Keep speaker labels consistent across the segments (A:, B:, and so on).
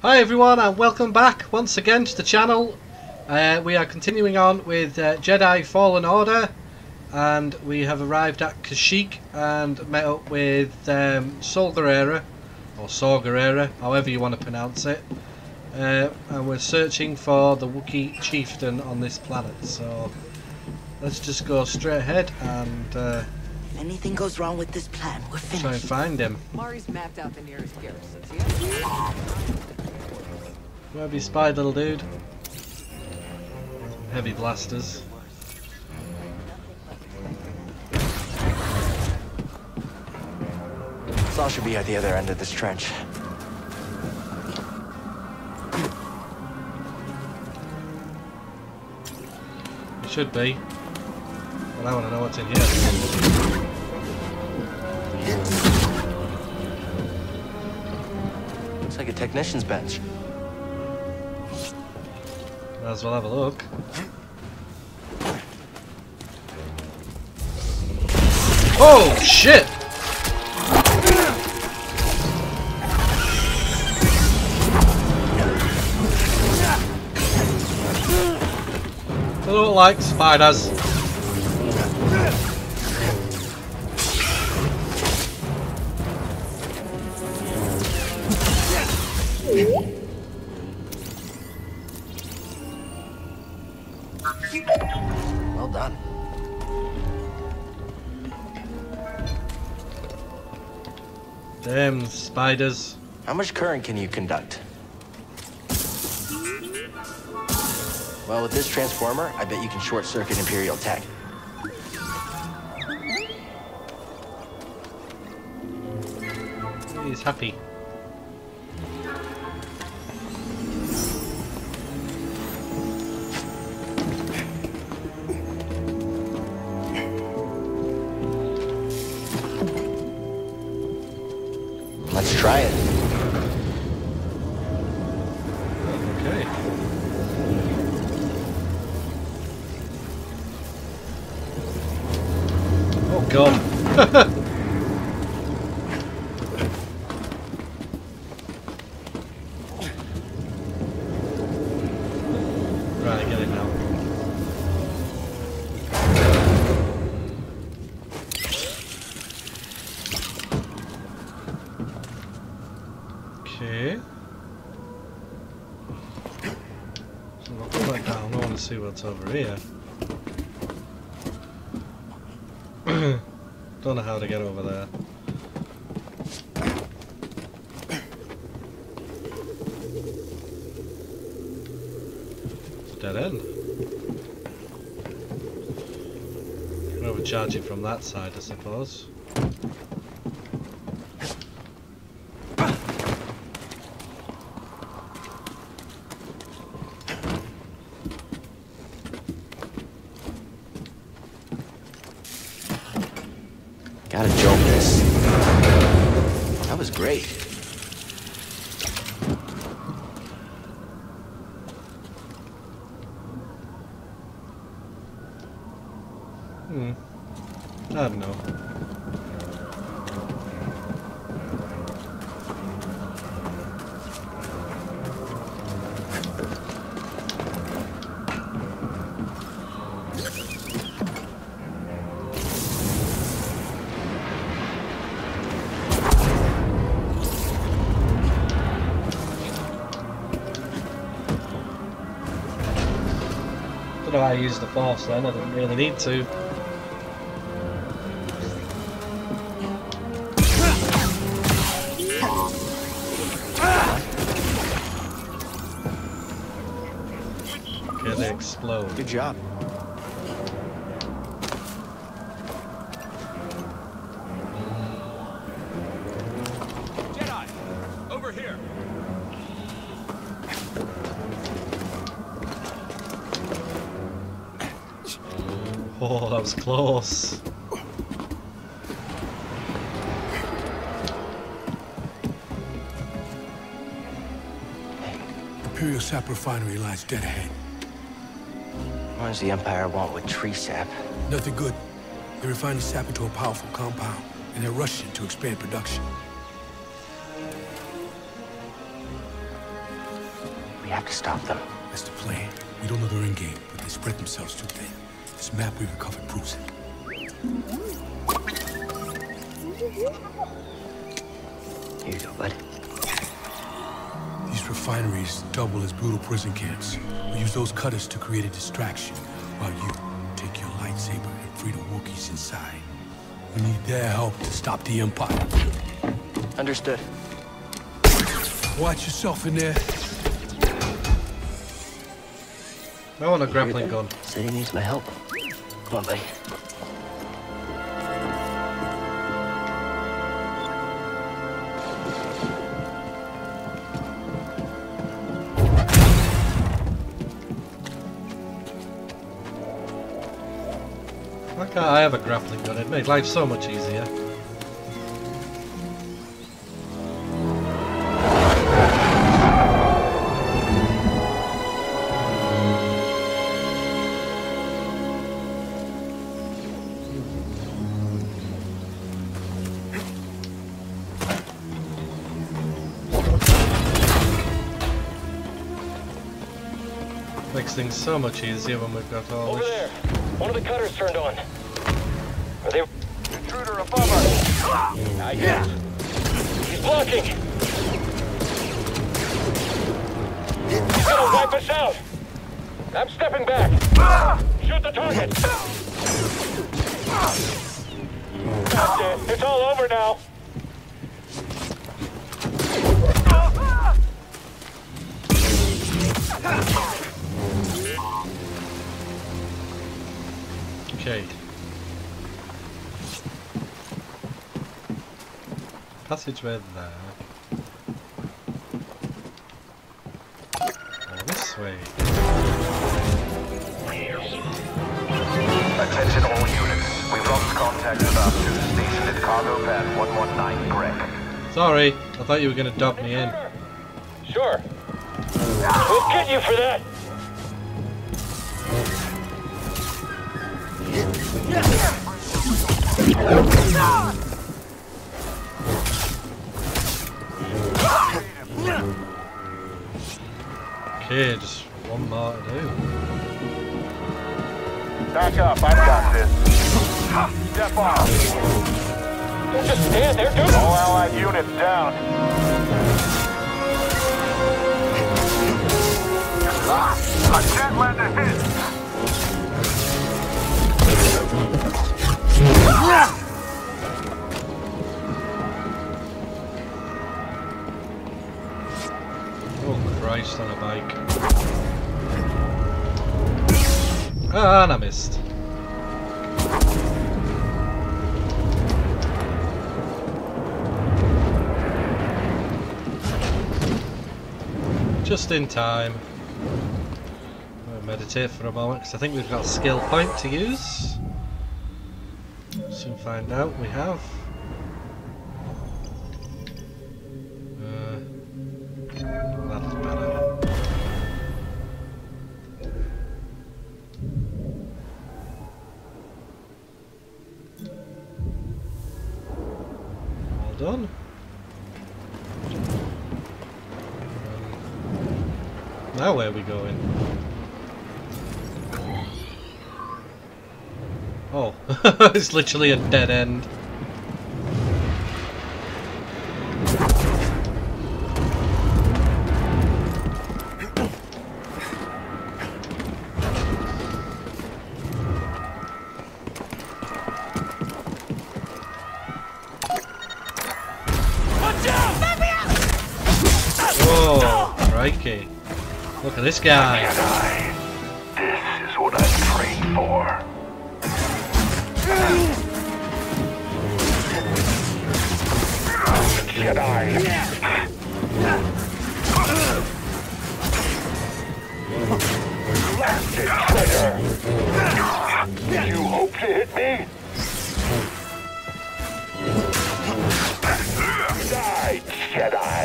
A: Hi everyone and welcome back once again to the channel. Uh, we are continuing on with uh, Jedi Fallen Order and we have arrived at Kashyyyk and met up with um, Sol Guerrera or Saw Gerrera, however you want to pronounce it. Uh, and we're searching for the Wookiee chieftain on this planet so let's just go straight ahead and uh,
B: anything goes wrong with this plan, we're finished.
A: try and
B: finished.
A: find him.
C: Mari's mapped out the nearest garrisons.
A: Where you spied, little dude? Heavy blasters.
D: Saul should be at the other end of this trench.
A: It should be. But I want to know what's in here.
D: Looks like a technician's bench.
A: Might as well have a look. Oh shit! They look like spiders.
D: Well done.
A: Damn spiders.
D: How much current can you conduct? Well, with this transformer, I bet you can short circuit Imperial tech.
A: He's happy.
D: It
A: side, I suppose. I use the force then, I didn't really need to. Okay, they explode.
D: Good job.
A: Close.
E: Imperial Sap Refinery lies dead ahead.
D: What does the Empire want with tree sap?
E: Nothing good. They refine the sap into a powerful compound, and they're rushing to expand production.
D: We have to stop them.
E: That's the plan. We don't know their endgame, but they spread themselves too thin. This map we recovered proves it.
D: Here you go, bud.
E: These refineries double as brutal prison camps. We use those cutters to create a distraction, while you take your lightsaber and free the Wookiees inside. We need their help to stop the Empire.
D: Understood.
E: Watch yourself in there.
A: I want a grappling gun.
D: Said he needs my help. Buddy.
A: Why can't I have a grappling gun? It'd make life so much easier. Things so much easier when we've got all
F: Over
A: this.
F: there. One of the cutters turned on. Are they... Intruder above us. I guess. He's blocking. He's gonna wipe us out. I'm stepping back. Shoot the target. That's it. It's all over now. Ah!
A: Okay. Passageway there. Oh, this way.
G: Attention all units. We've lost contact with our two stationed at cargo pad 119 Greg.
A: Sorry, I thought you were gonna dub me in.
F: Sure. We'll get you for that.
A: Okay, just one more to do.
G: Back up. I've got this. Step off.
F: Don't just stand there, dude.
G: All allied units down. A jet lander hit.
A: On a bike. Ah, and I missed. Just in time. I'll meditate for a moment because I think we've got a skill point to use. Soon find out we have. it's literally a dead end. Whoa, crikey. Look at this guy.
F: You hope to hit me? Die, Jedi!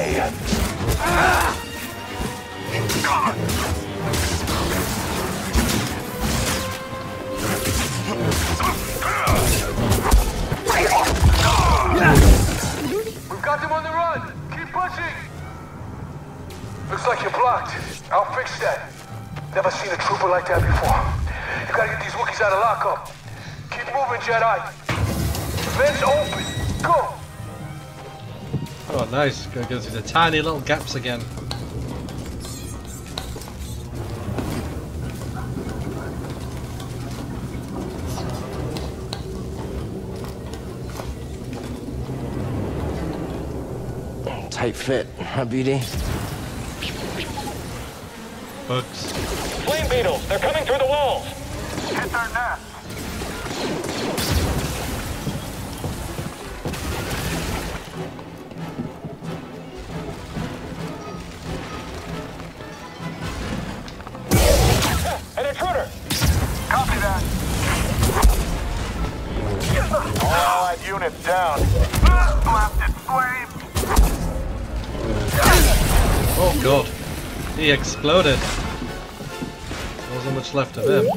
G: We've got him on the run. Keep pushing.
H: Looks like you're blocked. I'll fix that. Never seen a trooper like that before. You gotta get these Wookiees out of lockup. Keep moving, Jedi. Vent's open. Go.
A: Oh, nice. Go go through the tiny little gaps again.
D: Tight fit, huh, BD?
A: Bugs.
F: Flame beetles, they're coming through the walls.
G: Hit their nest.
F: An intruder.
G: Copy that. All allied units down. Blasted flame.
A: Oh god. He exploded. Wasn't much left of him.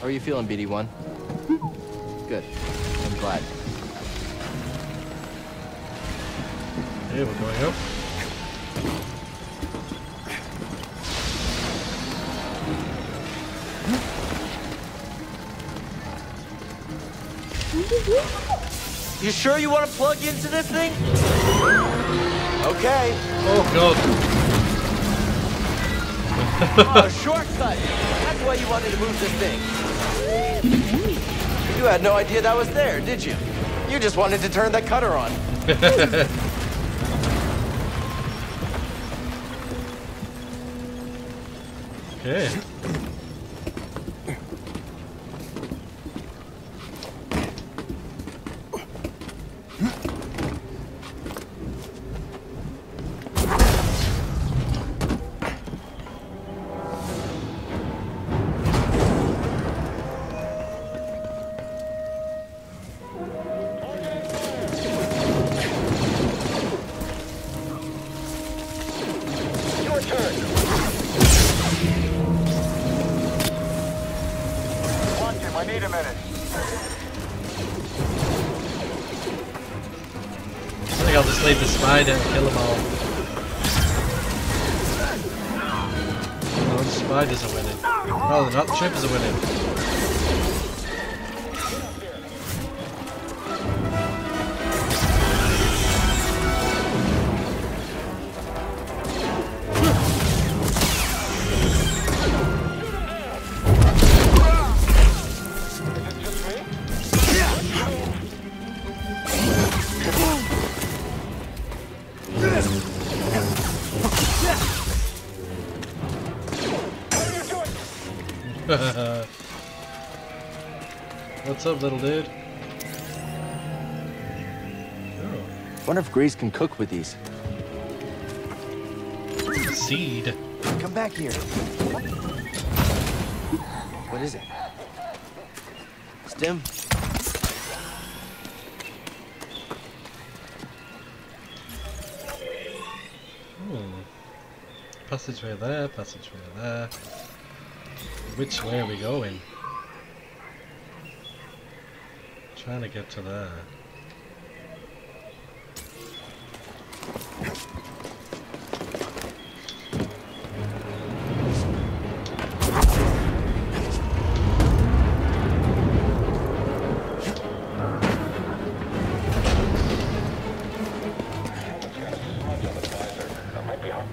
D: How are you feeling, BD1? Good. I'm glad.
A: Here we're going up.
D: You sure you want to plug into this thing? Okay.
A: Oh god.
D: Oh, shortcut. That's why you wanted to move this thing. You had no idea that was there, did you? You just wanted to turn that cutter on.
A: Okay. The spider kill them all. No, the spiders are winning. Oh, they're not. The troopers are winning. What's up, little dude? Oh,
D: Wonder if Greez can cook with these.
A: seed.
D: Come back here. What is it? Stim?
A: Hmm. Passageway there, passageway there. Which way are we going? Trying to get to there.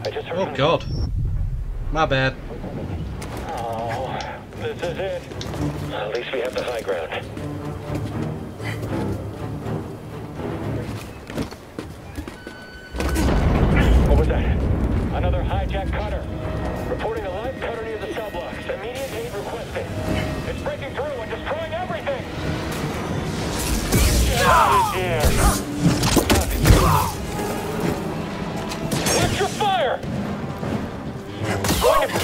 F: I just heard
A: Oh god. My bad.
F: Watch your fire! Going to-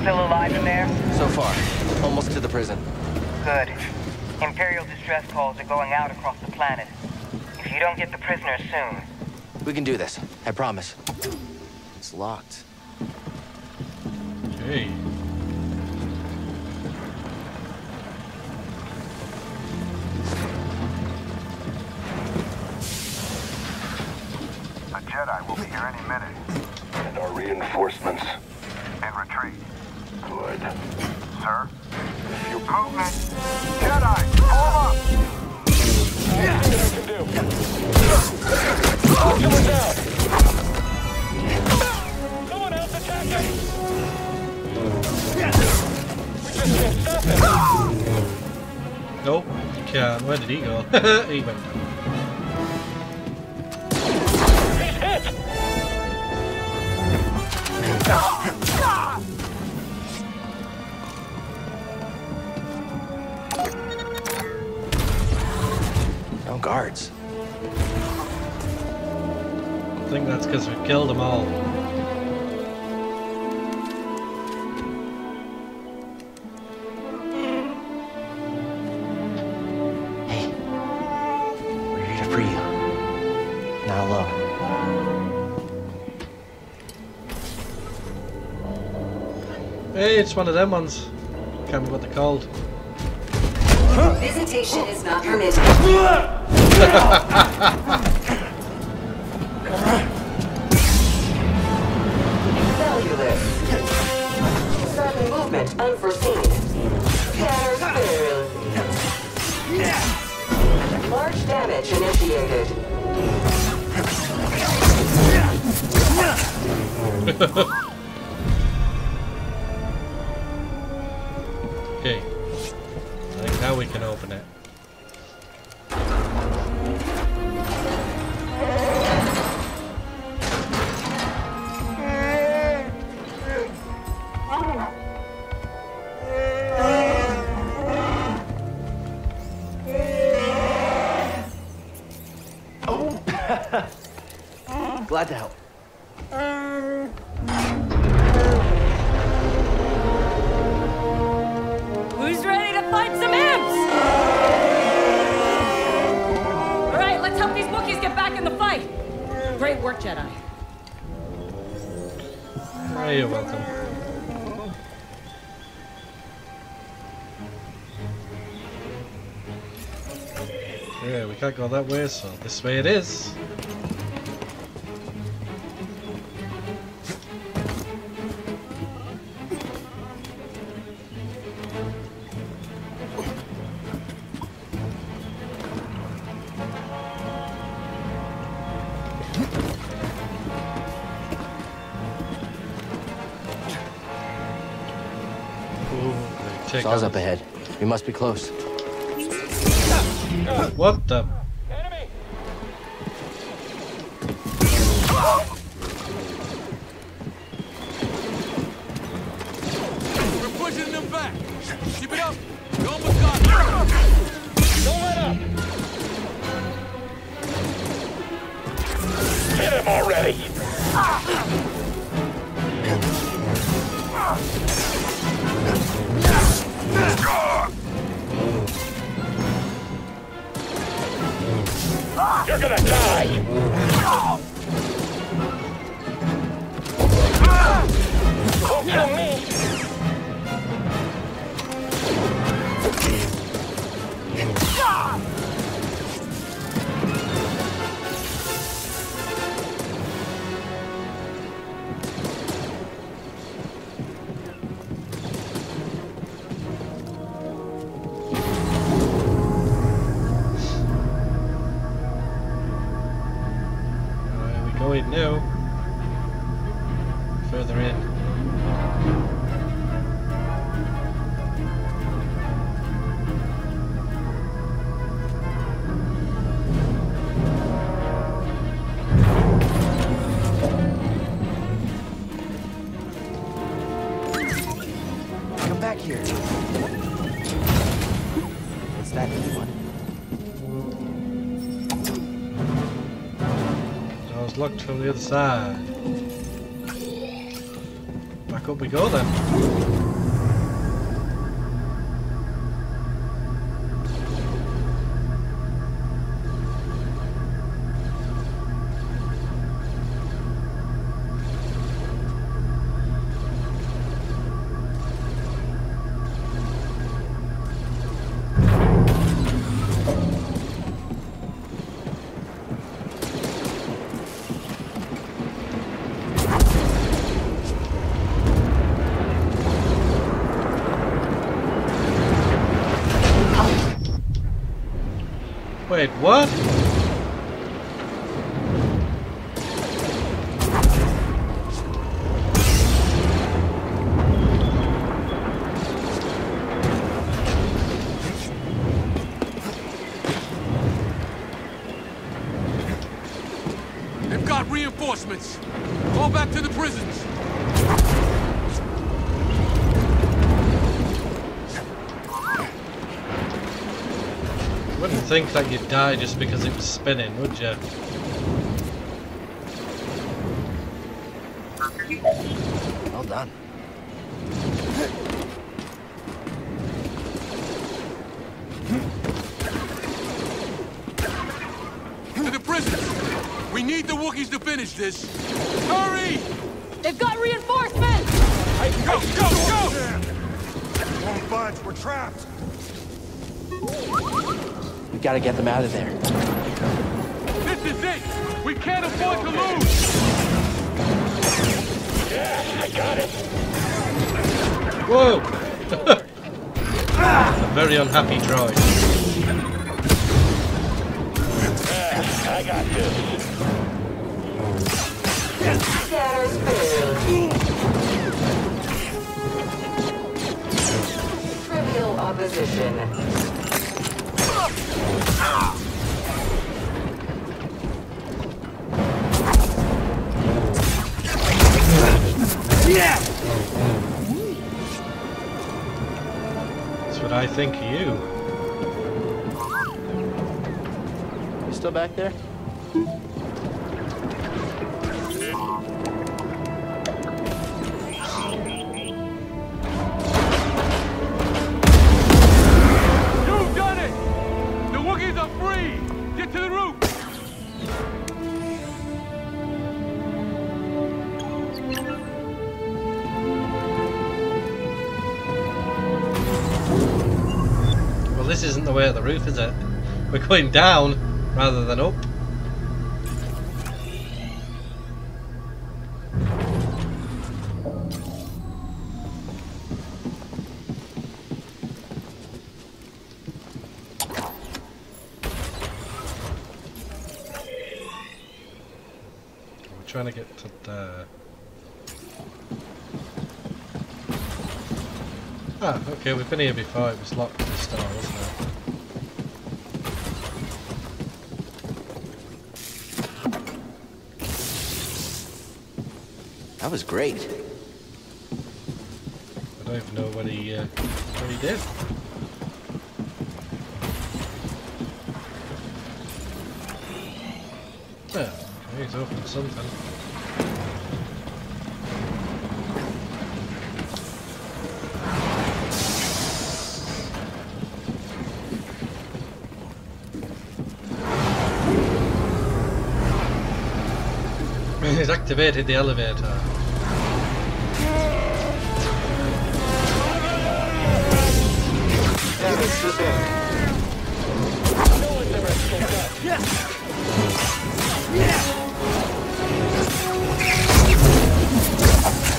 I: Still alive in there?
D: So far. Almost to the prison.
I: Good. Imperial distress calls are going out across the planet. If you don't get the prisoners soon,
D: We can do this. I promise. It's locked.
G: Hey. A Jedi
F: will be here any minute. And our
A: reinforcements. And retreat. Good. Sir? He go? went down.
F: He's hit.
D: No guards.
A: I think that's because we killed them all. One of them ones. Can't remember what they're called.
J: Visitation is not permitted. Cellular. Sudden movement unforeseen. Counterspiral. Large damage initiated.
K: Great work, Jedi.
A: Oh, you're welcome. Yeah, we can't go that way, so this way it is.
D: Saw's up ahead. We must be close.
A: What the? Door's locked from the other side. Back up we go then.
E: Reinforcements. Fall back to the prisons.
A: Wouldn't think that you'd die just because it was spinning, would you?
D: Well done.
E: To the prisons. We need the Wookiees to finish this. Hurry!
K: They've got reinforcements!
E: I Go, go, go!
H: Won't budge. We're trapped.
D: We gotta get them out of there.
E: This is it! We can't afford to lose!
F: Yeah, I got it.
A: Whoa! A very unhappy drive.
F: Yeah, I got this.
J: Trivial opposition.
A: That's what I think you.
D: You still back there?
A: Way the roof, is it? We're going down rather than up. We're trying to get to there. Ah, okay, we've been here before. It was locked at the start, wasn't it?
D: That was great.
A: I don't even know what he uh, what he did. Okay, he's opened something. He's activated the elevator.
F: Us.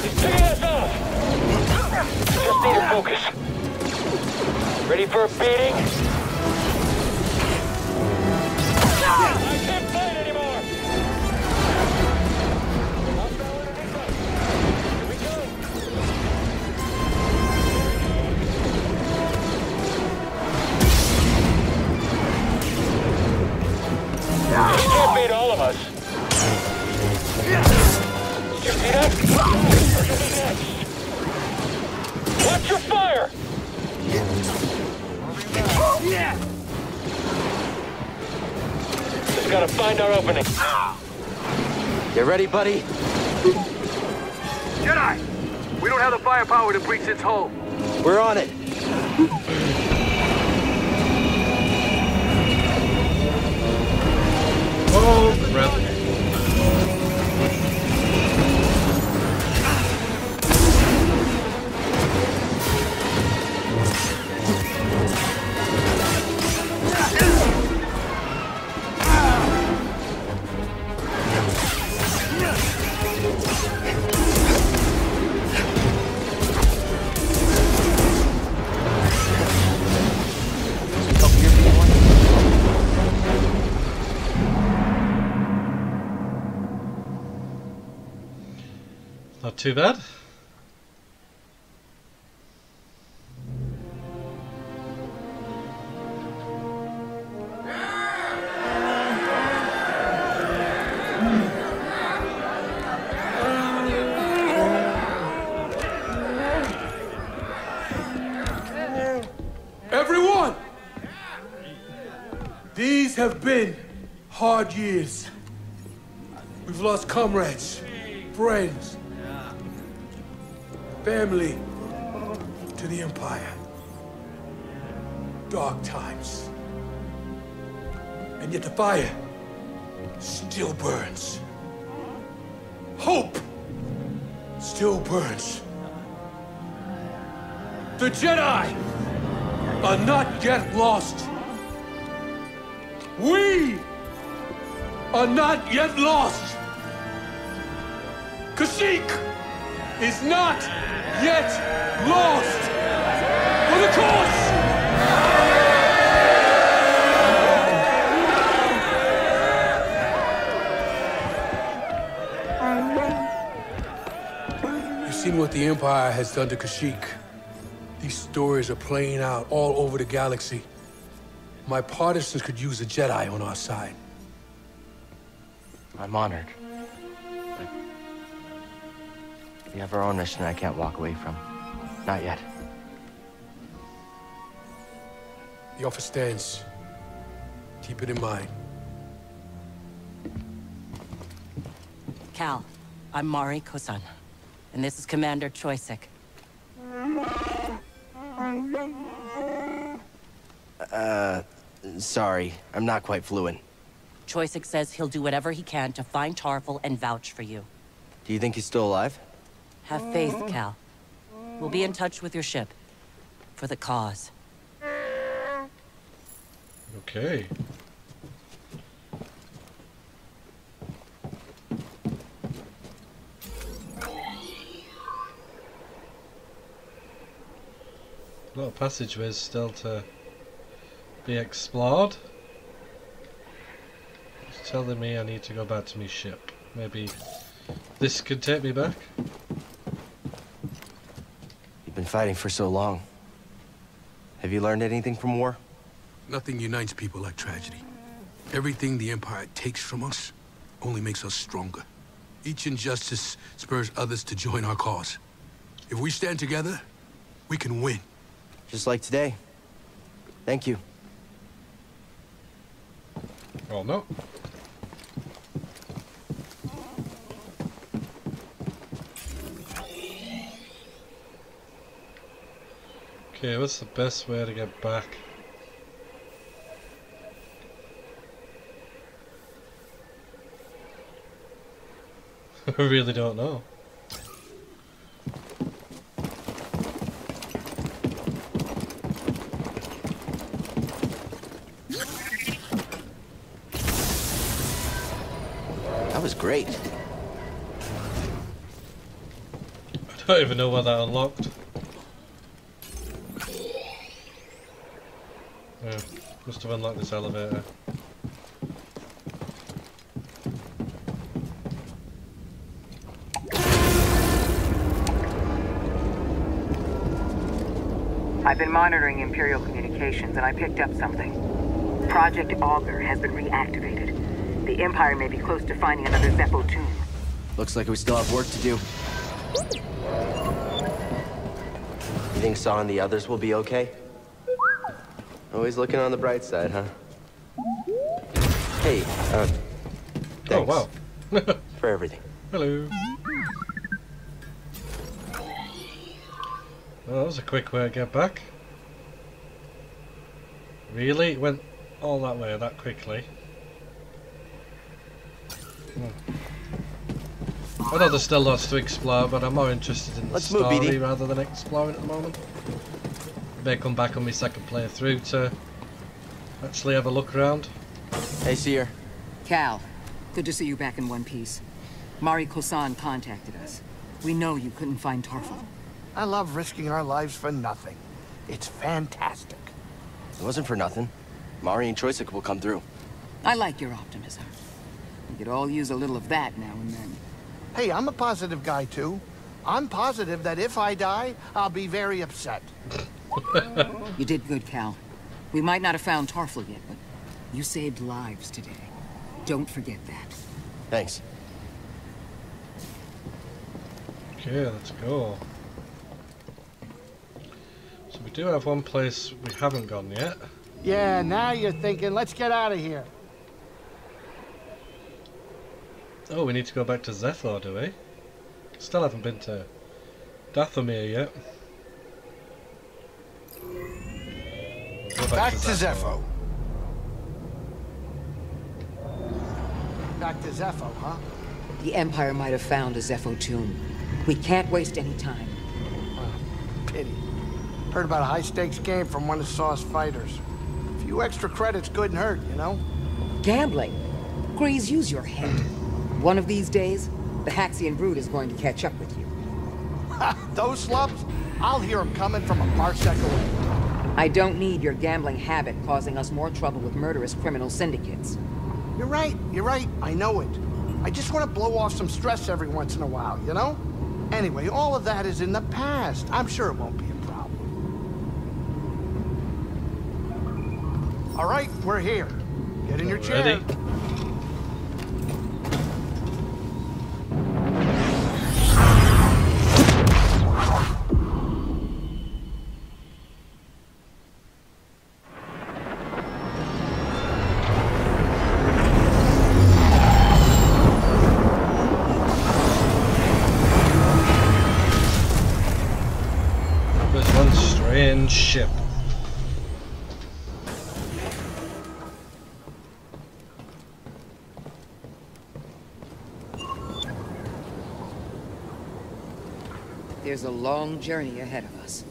F: He's picking us off. Just need to focus. Ready for a beating? See that? Watch your fire! Just gotta find our opening.
D: You ready, buddy?
H: Jedi! We don't have the firepower to breach its hull.
D: We're on it.
A: Too bad.
E: Fire still burns. Hope still burns. The Jedi are not yet lost. We are not yet lost. Kashyyyk is not yet lost. For the cause! What the Empire has done to Kashyyyk. These stories are playing out all over the galaxy. My partisans could use a Jedi on our side.
D: I'm honored. But we have our own mission I can't walk away from. Not yet.
E: The offer stands. Keep it in mind.
L: Cal, I'm Mari Kosan, and this is Commander Choyyssyk.
D: Uh, sorry. I'm not quite fluent.
L: Choyyssyk says he'll do whatever he can to find Tarfful and vouch for you.
D: Do you think he's still alive?
L: Have faith, Cal. We'll be in touch with your ship. For the cause.
A: Okay. Passageways still to be explored. It's telling me I need to go back to my ship. Maybe this could take me back.
D: You've been fighting for so long. Have you learned anything from war?
E: Nothing unites people like tragedy. Everything the Empire takes from us only makes us stronger. Each injustice spurs others to join our cause. If we stand together, we can win.
D: Just like today. Thank you.
A: Oh no. Okay, what's the best way to get back? I really don't know.
D: That was great.
A: I don't even know why that unlocked. Yeah, must have unlocked this elevator.
I: I've been monitoring Imperial communications and I picked up something. Project Augur has been reactivated. The Empire may be close to finding another Zeffo tomb.
D: Looks like we still have work to do. Think Saw and the others will be okay? Always looking on the bright side, huh? Hey, uh,
A: Oh wow.
D: for everything.
A: Hello. Well, that was a quick way to get back. Really? It went all that way that quickly? I know there's still lots to explore, but I'm more interested in the
D: Let's move,
A: story
D: BD.
A: rather than exploring at the moment. May come back on my second playthrough to actually have a look around.
D: Hey, Cere.
C: Cal, good to see you back in one piece. Mari Kosan contacted us. We know you couldn't find Tarfful.
M: I love risking our lives for nothing. It's fantastic.
D: It wasn't for nothing. Mari and Choyyssyk will come through.
C: I like your optimism. We could all use a little of that now and then.
M: Hey, I'm a positive guy too. I'm positive that if I die, I'll be very upset.
C: You did good, Cal. We might not have found Tarfful yet, but you saved lives today. Don't forget that.
D: Thanks.
A: Okay, let's go. So we do have one place we haven't gone yet.
M: Yeah, now you're thinking, let's get out of here.
A: Oh, we need to go back to Zephyr, do we? Still haven't been to Dathomir yet. Go
M: Back to
A: Zephyr.
M: Zeffo. Back to Zeffo, huh?
C: The Empire might have found a Zeffo tomb. We can't waste any time.
M: Pity. Heard about a high-stakes game from one of Saw's fighters. A few extra credits couldn't hurt, you know?
C: Gambling. Greez, use your head. One of these days, the Haxion brood is going to catch up with you.
M: Those slubs? I'll hear them coming from a parsec away.
C: I don't need your gambling habit causing us more trouble with murderous criminal syndicates.
M: You're right, you're right, I know it. I just want to blow off some stress every once in a while, you know? Anyway, all of that is in the past. I'm sure it won't be a problem. All right, we're here. Get in your chair.
A: Ready? There's
C: a long journey ahead of us.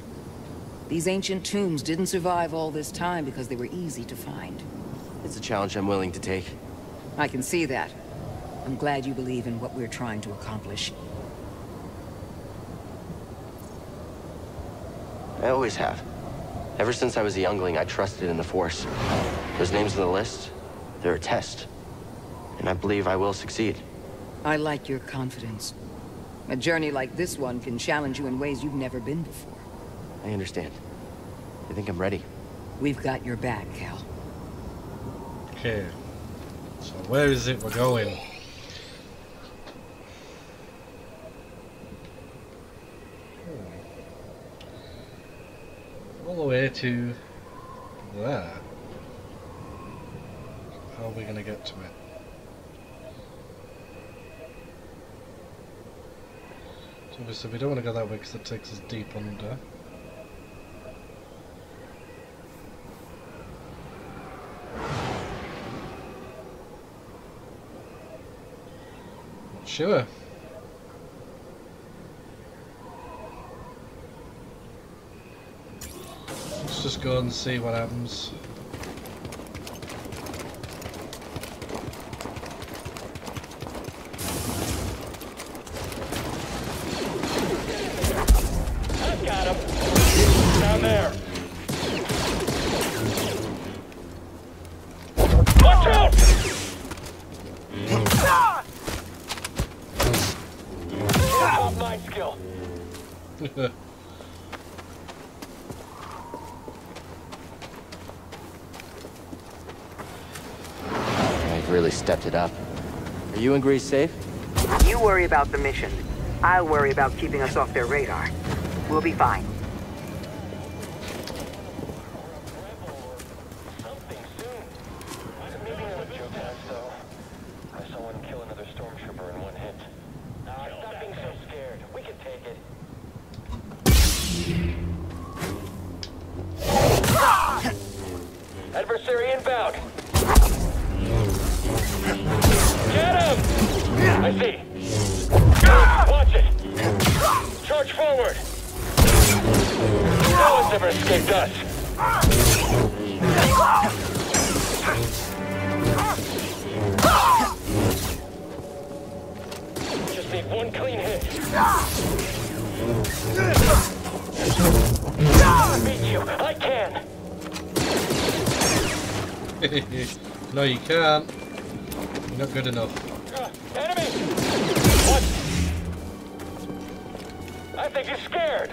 C: These ancient tombs didn't survive all this time because they were easy to find.
D: It's a challenge I'm willing to take.
C: I can see that. I'm glad you believe in what we're trying to accomplish.
D: I always have. Ever since I was a youngling, I trusted in the Force. Those names on the list, they're a test. And I believe I will succeed.
C: I like your confidence. A journey like this one can challenge you in ways you've never been before.
D: I understand. I think I'm ready.
C: We've got your back, Cal.
A: Okay. So where is it we're going? Hmm. All the way to there. How are we going to get to it? Obviously we don't want to go that way because it takes us deep under. Sure. Let's just go and see what happens.
D: It up. Are you and Greez safe?
I: You worry about the mission. I'll worry about keeping us off their radar. We'll be fine.
F: Maybe not a Jotaz, though. I saw one kill another stormtrooper in one hit. Nah, stop being so scared. We can take it. Adversary inbound. Get him! I see. Watch it. Charge forward. No one's ever escaped us. Just need one clean hit. Beat you. I can.
A: no, you can't. Not good enough.
F: Enemy! What? I think he's scared?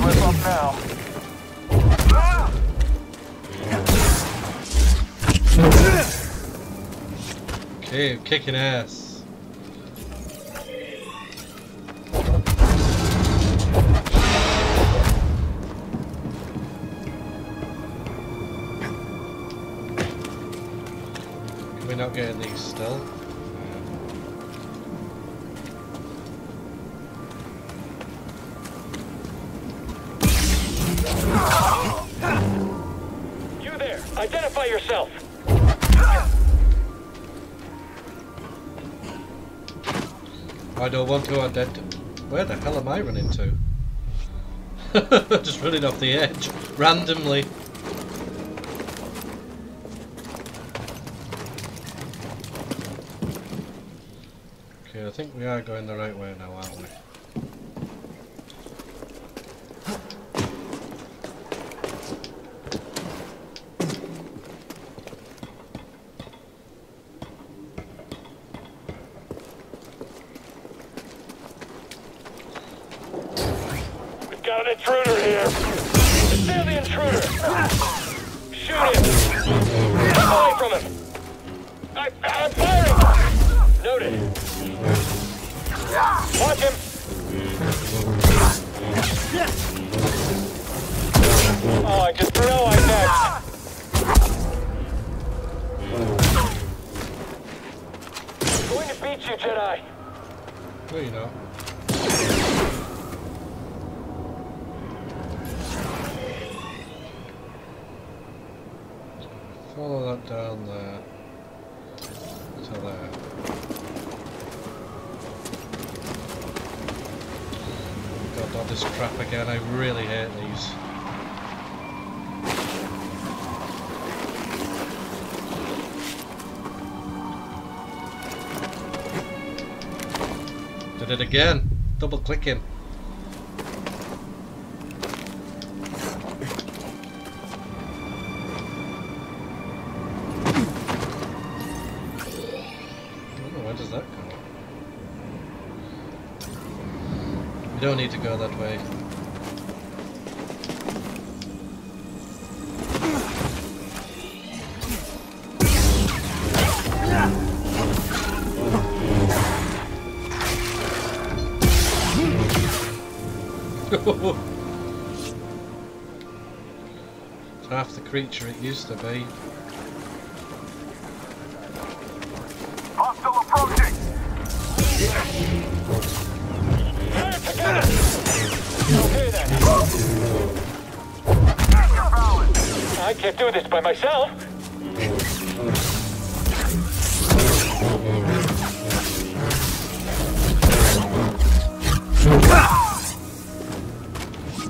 G: Flip up now.
A: Okay, kicking ass. I don't want to identify. Where the hell am I running to? Just running off the edge, randomly. Okay, I think we are going the right way now, aren't we? Again. Double clicking. I where does that go? We don't need to go that way. Creature it used to be.
G: Hostile approaching.
F: Okay then. I can't do this by myself.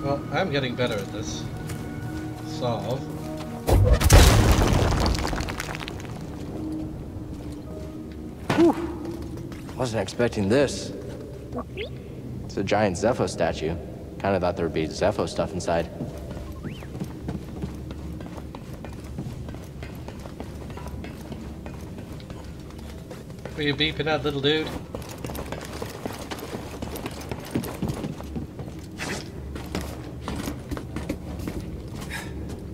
A: Well, I'm getting better at this.
D: Expecting this. It's a giant Zeffo statue. Kinda thought there'd be Zeffo stuff inside.
A: Were you beeping at little dude?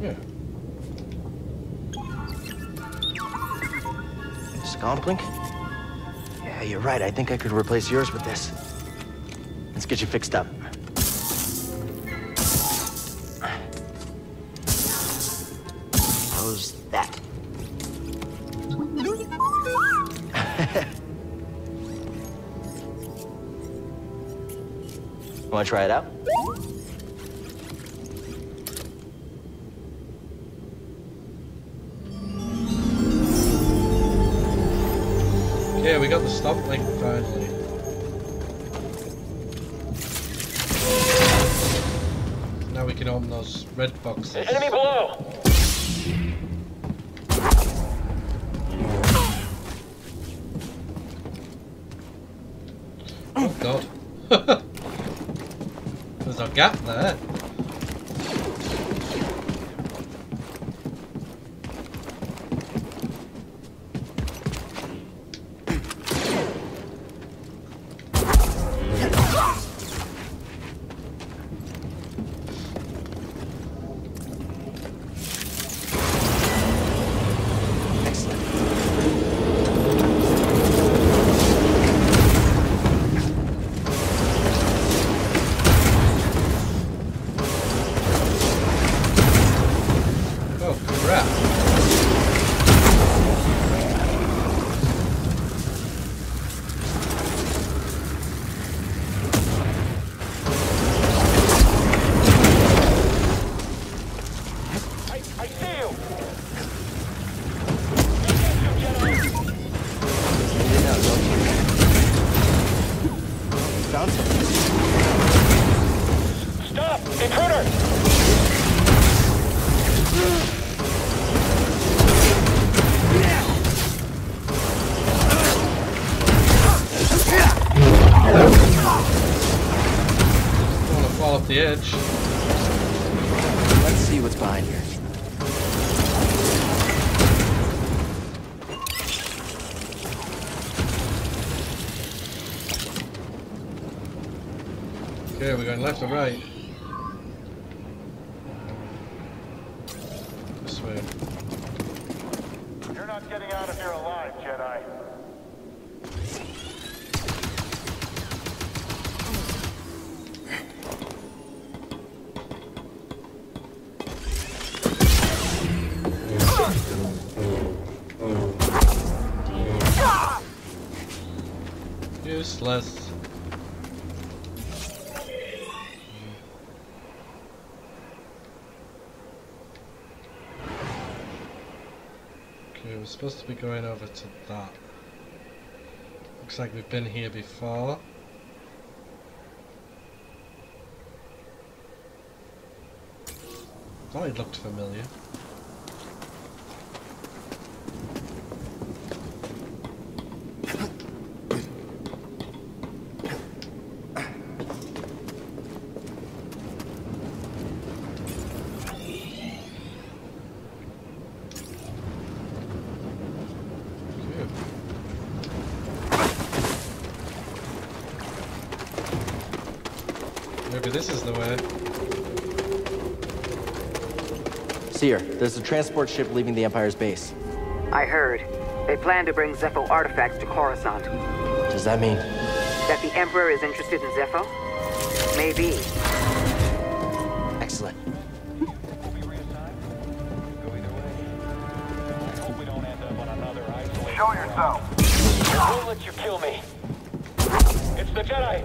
A: Yeah.
D: Scomp link? You're right. I think I could replace yours with this. Let's get you fixed up. How's that? Want to try it out?
A: The scomp link finally. Now we can open those red boxes.
F: Enemy below.
A: Left or right? Be going over to that. Looks like we've been here before. Thought it looked familiar. Maybe this is the way.
D: Cere, there's a transport ship leaving the Empire's base.
I: I heard. They plan to bring Zeffo artifacts to Coruscant.
D: Does that mean?
I: That the Emperor is interested in Zeffo? Maybe.
D: Excellent.
F: Show yourself. I won't let you kill me. It's the Jedi.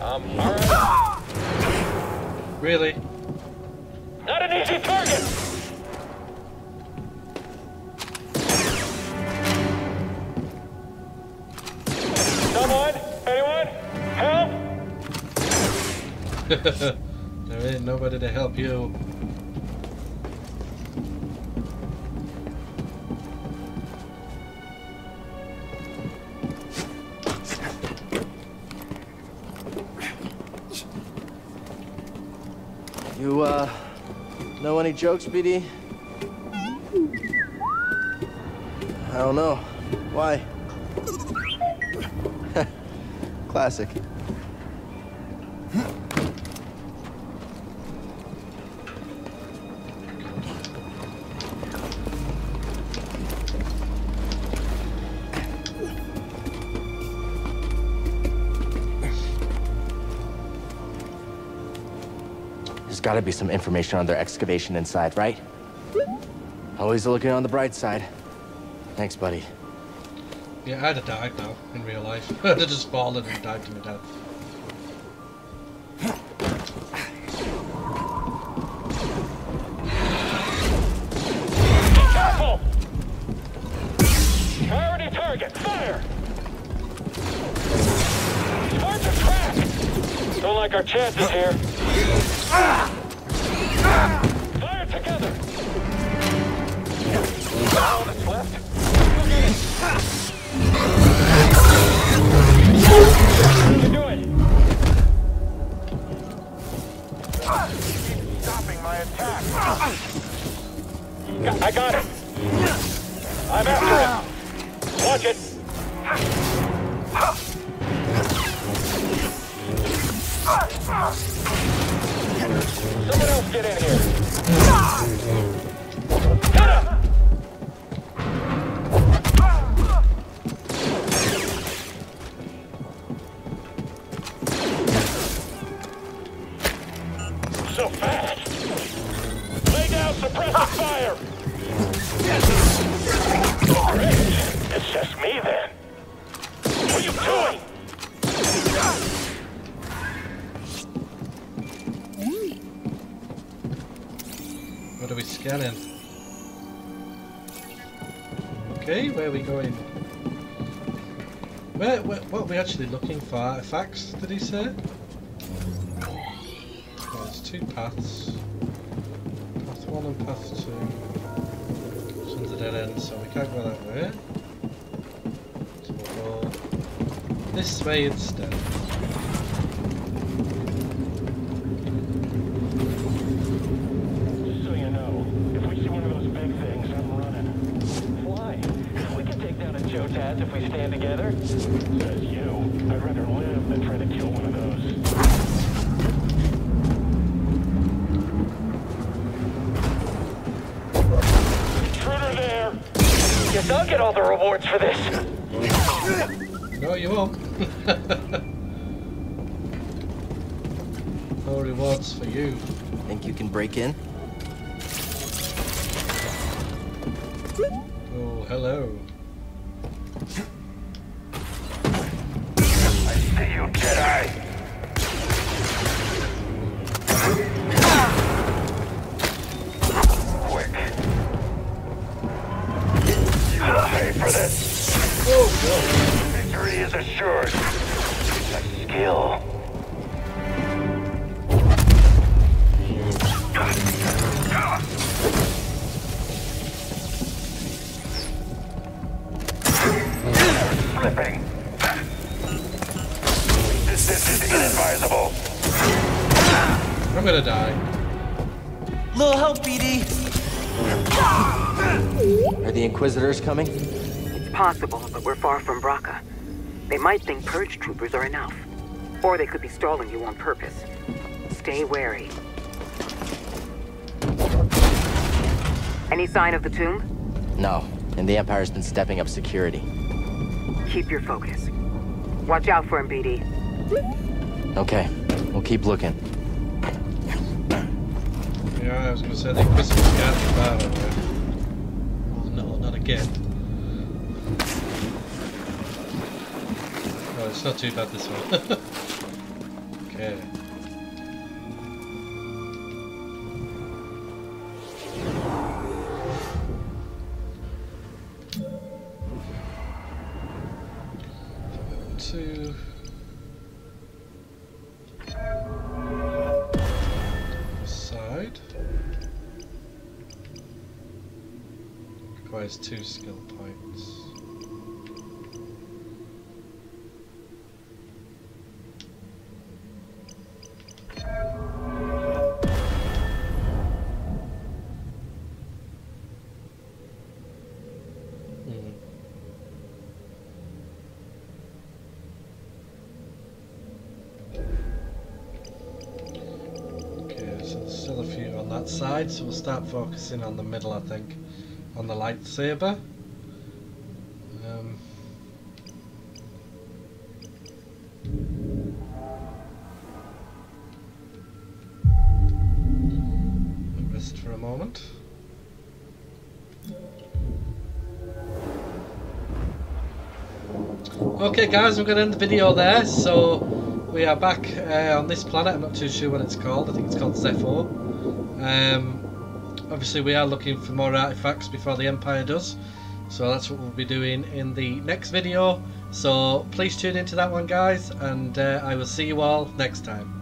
F: Um, alright.
A: Really?
F: Not an easy target!
A: there ain't nobody to help you.
D: You, uh, know any jokes, BD? I don't know. Why? Classic. Gotta be some information on their excavation inside, right? Always looking on the bright side. Thanks, buddy.
A: Yeah, I'd have died though, in real life. I'd have just fallen and died to my death.
F: Careful! Priority target, fire! Towards the track! Don't like our chances here.
A: Looking? Artifacts, did he say? Oh, there's two paths. Path one and path two. This one's a dead end, so we can't go that way. So we'll go this way instead.
F: Just so you know, if we see one of those big things, I'm running. Why? We can take down a Jotaz if we stand together. Says you. I'd rather live than try to kill one of those. Intruder there! Guess I'll get all the rewards for this.
A: No, you won't. no rewards for you.
D: Think you can break in?
I: Might think purge troopers are enough. Or they could be stalling you on purpose. Stay wary. Any sign of the tomb?
D: No, and the Empire's been stepping up security.
I: Keep your focus. Watch out for him, BD.
D: Okay, we'll keep looking.
A: Yeah, I was gonna say the Inquisitors can't be bad over. Oh no, not again. It's not too bad this one. okay. Two. Side. Requires two skill points. So we'll start focusing on the middle, I think, on the lightsaber. Um, rest for a moment. Okay guys, we're going to end the video there, so we are back uh, on this planet, I'm not too sure what it's called, I think it's called Zeffo. Um, obviously we are looking for more artifacts before the Empire does, so that's what we'll be doing in the next video, so please tune into that one guys, and uh, I will see you all next time.